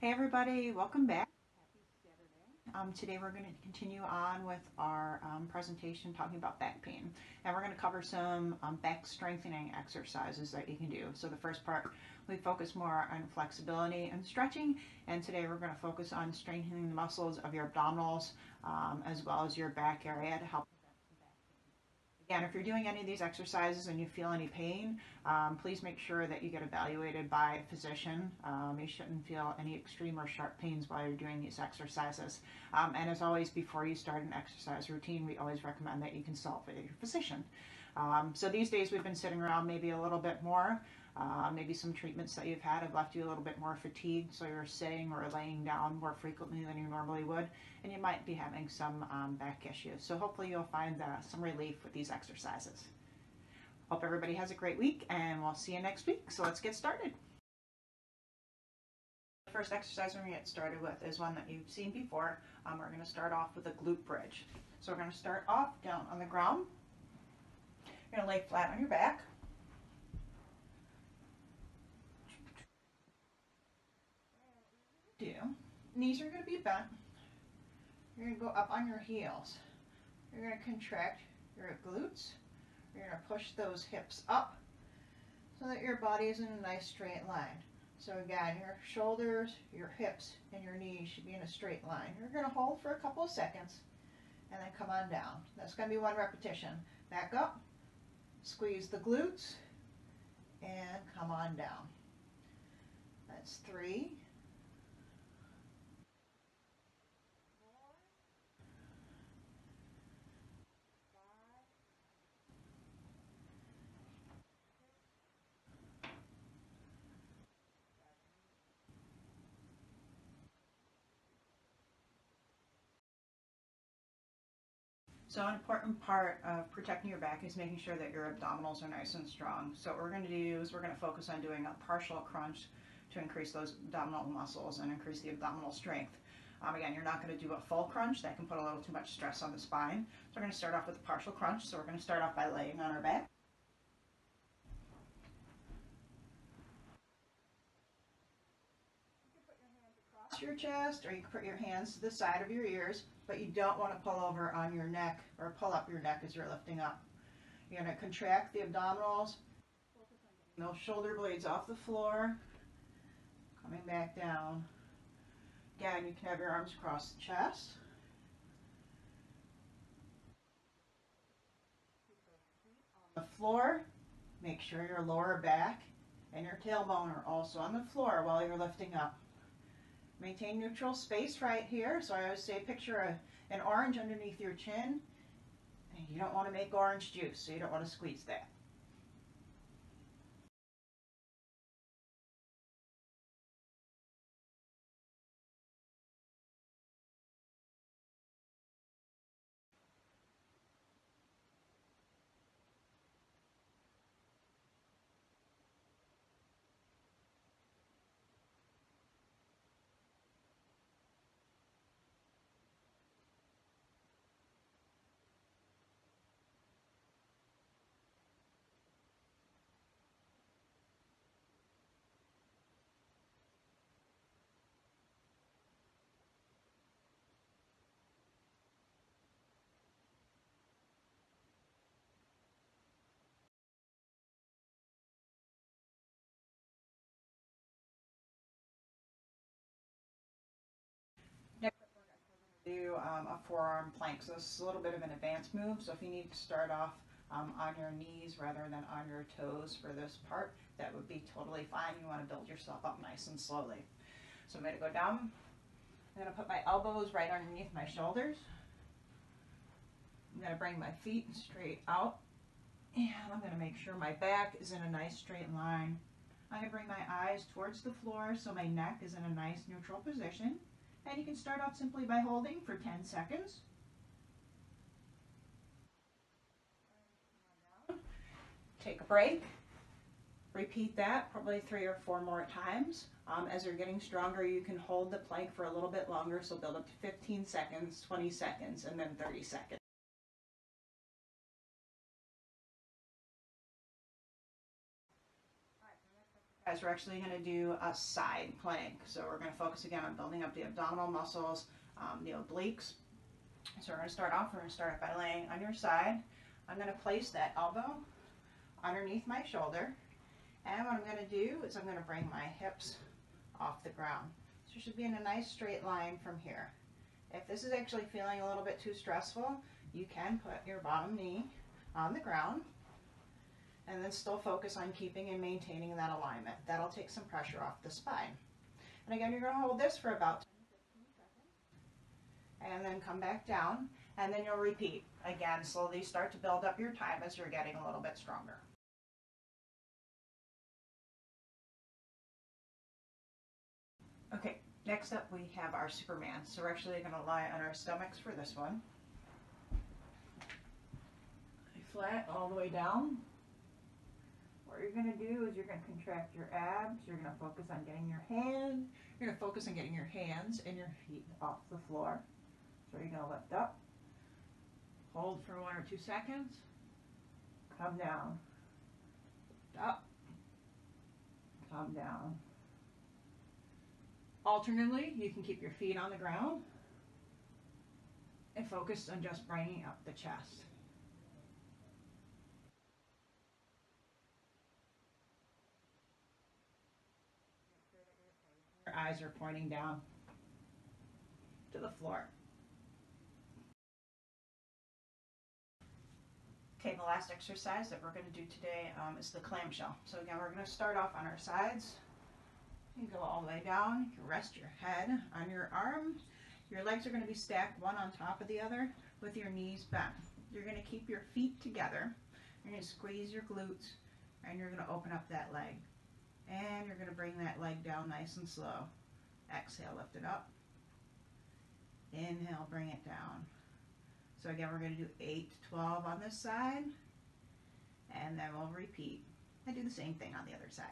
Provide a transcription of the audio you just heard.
Hey everybody, welcome back. Um, today we're going to continue on with our um, presentation talking about back pain and we're going to cover some um, back strengthening exercises that you can do. So the first part we focus more on flexibility and stretching and today we're going to focus on strengthening the muscles of your abdominals um, as well as your back area to help Again, if you're doing any of these exercises and you feel any pain, um, please make sure that you get evaluated by a physician. Um, you shouldn't feel any extreme or sharp pains while you're doing these exercises. Um, and as always, before you start an exercise routine, we always recommend that you consult with your physician. Um, so these days we've been sitting around maybe a little bit more. Uh, maybe some treatments that you've had have left you a little bit more fatigued, so you're sitting or laying down more frequently than you normally would, and you might be having some um, back issues. So hopefully you'll find uh, some relief with these exercises. Hope everybody has a great week, and we'll see you next week. So let's get started. The first exercise we're going to get started with is one that you've seen before. Um, we're going to start off with a glute bridge. So we're going to start off down on the ground. You're going to lay flat on your back. do, knees are going to be bent. You're going to go up on your heels. You're going to contract your glutes. You're going to push those hips up so that your body is in a nice straight line. So again, your shoulders, your hips, and your knees should be in a straight line. You're going to hold for a couple of seconds and then come on down. That's going to be one repetition. Back up, squeeze the glutes, and come on down. That's three, So an important part of protecting your back is making sure that your abdominals are nice and strong. So what we're going to do is we're going to focus on doing a partial crunch to increase those abdominal muscles and increase the abdominal strength. Um, again, you're not going to do a full crunch. That can put a little too much stress on the spine. So we're going to start off with a partial crunch. So we're going to start off by laying on our back. Your chest or you can put your hands to the side of your ears, but you don't want to pull over on your neck or pull up your neck as you're lifting up. You're going to contract the abdominals, those shoulder blades off the floor, coming back down. Again, you can have your arms across the chest. The floor, make sure your lower back and your tailbone are also on the floor while you're lifting up. Maintain neutral space right here. So I always say picture a, an orange underneath your chin. You don't want to make orange juice, so you don't want to squeeze that. Do um, a forearm plank. So this is a little bit of an advanced move. So if you need to start off um, on your knees rather than on your toes for this part, that would be totally fine. You want to build yourself up nice and slowly. So I'm going to go down. I'm going to put my elbows right underneath my shoulders. I'm going to bring my feet straight out. And I'm going to make sure my back is in a nice straight line. I'm going to bring my eyes towards the floor so my neck is in a nice neutral position. And you can start off simply by holding for 10 seconds. Take a break. Repeat that probably three or four more times. Um, as you're getting stronger, you can hold the plank for a little bit longer, so build up to 15 seconds, 20 seconds, and then 30 seconds. Guys, we're actually going to do a side plank. So we're going to focus again on building up the abdominal muscles, um, the obliques. So we're going to start off, we're going to start by laying on your side. I'm going to place that elbow underneath my shoulder. And what I'm going to do is I'm going to bring my hips off the ground. So you should be in a nice straight line from here. If this is actually feeling a little bit too stressful, you can put your bottom knee on the ground and then still focus on keeping and maintaining that alignment. That'll take some pressure off the spine. And again, you're going to hold this for about 10 seconds and then come back down and then you'll repeat. Again, slowly start to build up your time as you're getting a little bit stronger. Okay, next up we have our Superman. So we're actually going to lie on our stomachs for this one. Flat all the way down. What you're going to do is you're going to contract your abs. You're going to focus on getting your hand. You're going to focus on getting your hands and your feet off the floor. So you're going to lift up. Hold for one or two seconds. Come down. Up. Come down. Alternately, you can keep your feet on the ground and focus on just bringing up the chest. Eyes are pointing down to the floor. Okay, the last exercise that we're going to do today um, is the clamshell. So again, we're going to start off on our sides. You go all the way down. You can rest your head on your arm. Your legs are going to be stacked one on top of the other with your knees bent. You're going to keep your feet together. You're going to squeeze your glutes and you're going to open up that leg. And you're going to bring that leg down nice and slow. Exhale, lift it up. Inhale, bring it down. So again, we're going to do 8 to 12 on this side. And then we'll repeat and do the same thing on the other side.